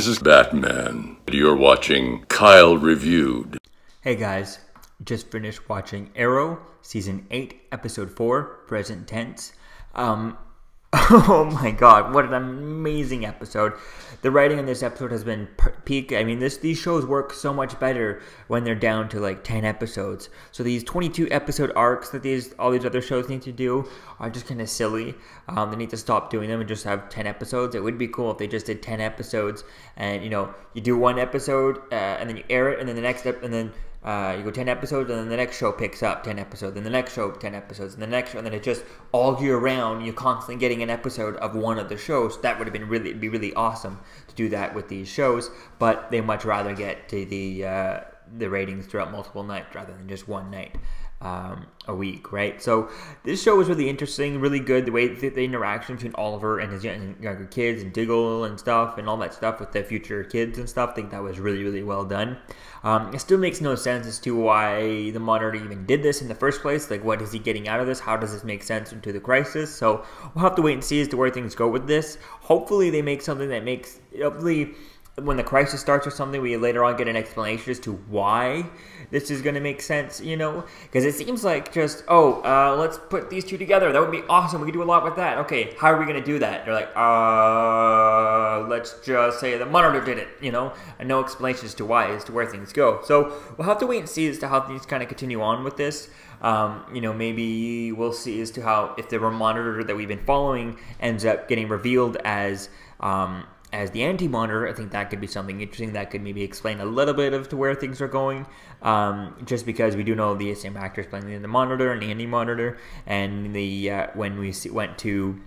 this is Batman. You're watching Kyle Reviewed. Hey guys, just finished watching Arrow, Season 8, Episode 4, Present Tense. Um, oh my god, what an amazing episode. The writing in this episode has been peak. I mean, this these shows work so much better when they're down to like 10 episodes. So these 22 episode arcs that these all these other shows need to do are just kind of silly. Um, they need to stop doing them and just have 10 episodes. It would be cool if they just did 10 episodes and you know, you do one episode uh, and then you air it and then the next ep- and then uh, you go 10 episodes and then the next show picks up 10 episodes and the next show 10 episodes and the next show and then it just all year round you're constantly getting an episode of one of the shows. That would have been really be really awesome to do that with these shows but they much rather get to the uh, the ratings throughout multiple nights rather than just one night um, a week, right? So this show was really interesting, really good. The way the, the interaction between Oliver and his younger kids and Diggle and stuff and all that stuff with the future kids and stuff. I think that was really, really well done. Um, it still makes no sense as to why the Monitor even did this in the first place. Like, what is he getting out of this? How does this make sense into the crisis? So we'll have to wait and see as to where things go with this. Hopefully, they make something that makes hopefully when the crisis starts or something, we later on get an explanation as to why this is going to make sense, you know? Because it seems like just, oh, uh, let's put these two together. That would be awesome. We could do a lot with that. Okay, how are we going to do that? They're like, uh, let's just say the monitor did it, you know? And no explanation as to why, as to where things go. So we'll have to wait and see as to how things kind of continue on with this. Um, you know, maybe we'll see as to how, if the monitor that we've been following ends up getting revealed as. Um, as the anti-monitor, I think that could be something interesting that could maybe explain a little bit of to where things are going. Um, just because we do know the same actors playing in the monitor and the anti-monitor, and the uh, when we went to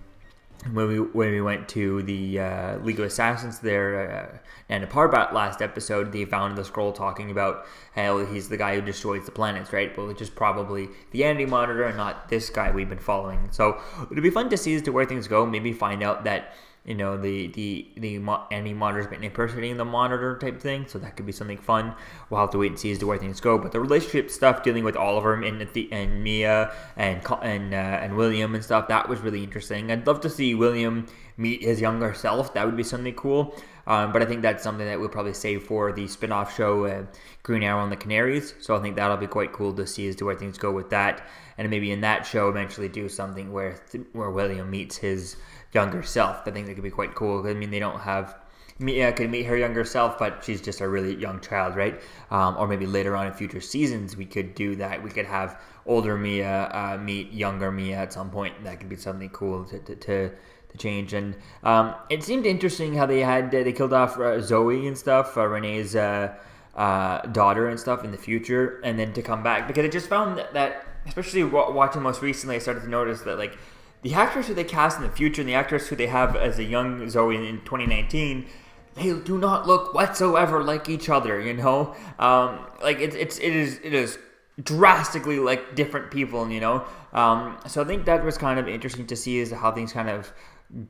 when we when we went to the uh, League of Assassins there uh, Nanda Parbat last episode, they found the scroll talking about how he's the guy who destroys the planets, right? Well, it's just probably the anti-monitor and not this guy we've been following. So it'll be fun to see as to where things go. Maybe find out that you know the the the anti-monitor's been impersonating the monitor type thing. So that could be something fun. We'll have to wait and see as to where things go. But the relationship stuff dealing with Oliver and the, and Mia and and uh, and William and stuff that was really interesting. I'd love to see William meet his younger self that would be something cool um, but I think that's something that we'll probably save for the spin-off show uh, Green Arrow and the Canaries so I think that'll be quite cool to see as to where things go with that and maybe in that show eventually do something where where William meets his younger self. I think that could be quite cool. I mean, they don't have Mia could meet her younger self, but she's just a really young child, right? Um, or maybe later on in future seasons, we could do that. We could have older Mia uh, meet younger Mia at some point. That could be something cool to, to, to change. And um, it seemed interesting how they had they killed off uh, Zoe and stuff, uh, Rene's uh, uh, daughter and stuff in the future, and then to come back. Because I just found that, that especially watching most recently, I started to notice that like the actors who they cast in the future and the actress who they have as a young Zoe in 2019 they do not look whatsoever like each other you know? Um, like it's it's it is it is drastically like different people you know? Um, so i think that was kind of interesting to see is how things kind of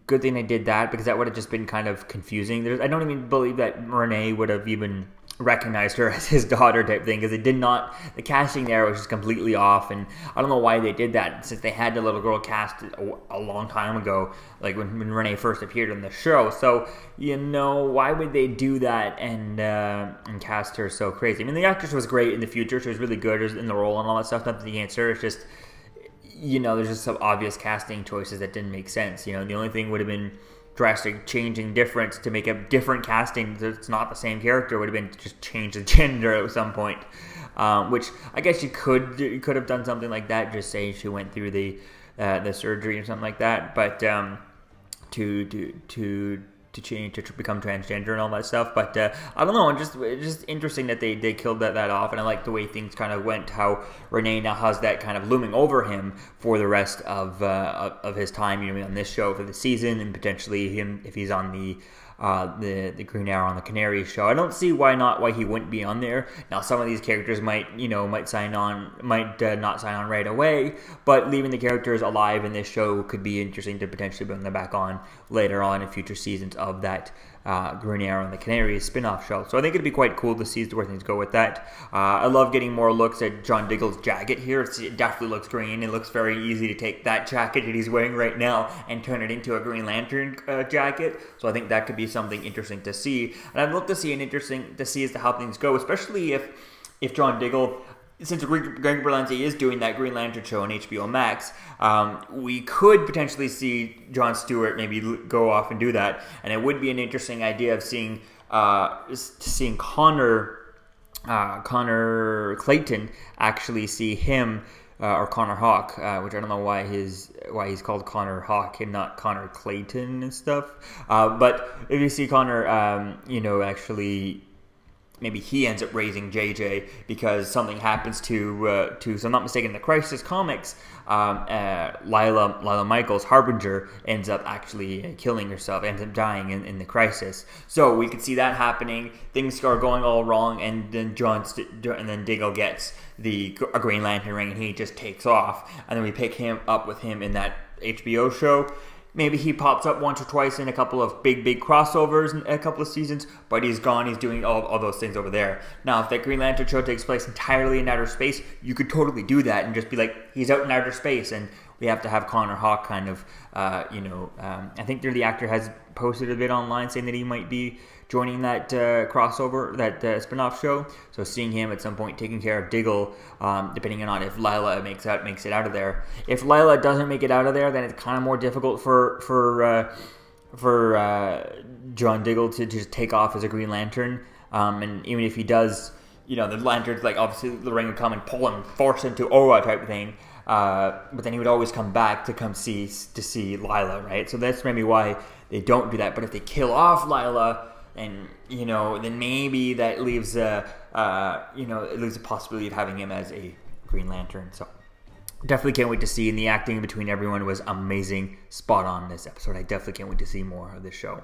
good thing they did that because that would have just been kind of confusing. There's, i don't even believe that Rene would have even recognized her as his daughter type thing because it did not the casting there was just completely off and i don't know why they did that since they had the little girl cast a, a long time ago like when, when, Rene first appeared in the show. So you know why would they do that and uh, and cast her so crazy? I mean the actress was great in the future she was really good in the role and all that stuff nothing the answer it's just you know there's just some obvious casting choices that didn't make sense. You know the only thing would have been drastic changing difference to make a different casting it's not the same character would have been just change the gender at some point. Um, which I guess you could you could have done something like that just say she went through the uh, the surgery or something like that. But um, to to to to change to become transgender and all that stuff. But uh, I don't know. It's just it's just interesting that they, they killed that, that off, and I like the way things kind of went. How Rene now has that kind of looming over him for the rest of uh, of his time, you know, on this show for the season, and potentially him if he's on the uh, the the Green Arrow on the Canary show. I don't see why not why he wouldn't be on there. Now some of these characters might you know might sign on might uh, not sign on right away, but leaving the characters alive in this show could be interesting to potentially bring them back on later on in future seasons of that uh, Green Arrow and the Canaries spin-off show. So I think it'd be quite cool to see where things go with that. Uh, I love getting more looks at John Diggle's jacket here. It's, it definitely looks green. It looks very easy to take that jacket that he's wearing right now and turn it into a Green Lantern uh, jacket. So I think that could be something interesting to see. And I'd love to see an interesting to see as to how things go, especially if if John Diggle since Greg Greg Berlanti is doing that Green Lantern show on HBO Max, um, we could potentially see John Stewart maybe go off and do that, and it would be an interesting idea of seeing uh, seeing Connor uh, Connor Clayton actually see him. Uh, or Connor Hawke, uh, which I don't know why his why he's called Connor Hawke and not Connor Clayton and stuff. Uh, but if you see Connor, um, you know, actually maybe he ends up raising JJ because something happens to uh, to so I'm not mistaken the Crisis comics um, uh, Lyla Lyla Michaels Harbinger ends up actually killing herself ends up dying in, in the Crisis. So we could see that happening. Things are going all wrong and then John and then Diggle gets the a Green Lantern ring and he just takes off. And then we pick him up with him in that HBO show Maybe he pops up once or twice in a couple of big, big crossovers in a couple of seasons, but he's gone. He's doing all, all those things over there. Now, if that Green Lantern show takes place entirely in outer space, you could totally do that and just be like, he's out in outer space, and we have to have Connor Hawke kind of, uh, you know, um, I think the actor has posted a bit online saying that he might be joining that uh, crossover, that uh, spin-off show. So seeing him at some point taking care of Diggle, um, depending on if Lyla makes out makes it out of there. If Lyla doesn't make it out of there, then it's kind of more difficult for for uh, for uh, John Diggle to just take off as a Green Lantern. Um, and even if he does, you know, the lanterns like obviously the ring would come and pull him, force him to Oa type thing. Uh, but then he would always come back to come see to see Lyla, right? So that's maybe why they don't do that. But if they kill off Lyla, and you know, then maybe that leaves a uh, you know it leaves a possibility of having him as a Green Lantern. So definitely can't wait to see. And the acting between everyone was amazing, spot on this episode. I definitely can't wait to see more of this show.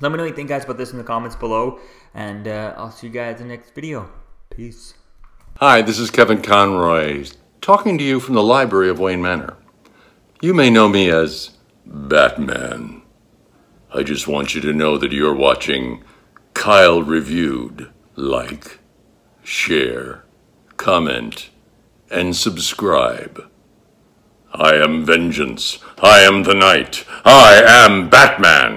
Let me know what you think, guys, about this in the comments below, and uh, I'll see you guys in the next video. Peace. Hi, this is Kevin Conroy, talking to you from the library of Wayne Manor. You may know me as Batman. I just want you to know that you're watching Kyle Reviewed. Like, share, comment, and subscribe. I am vengeance. I am the night. I am Batman.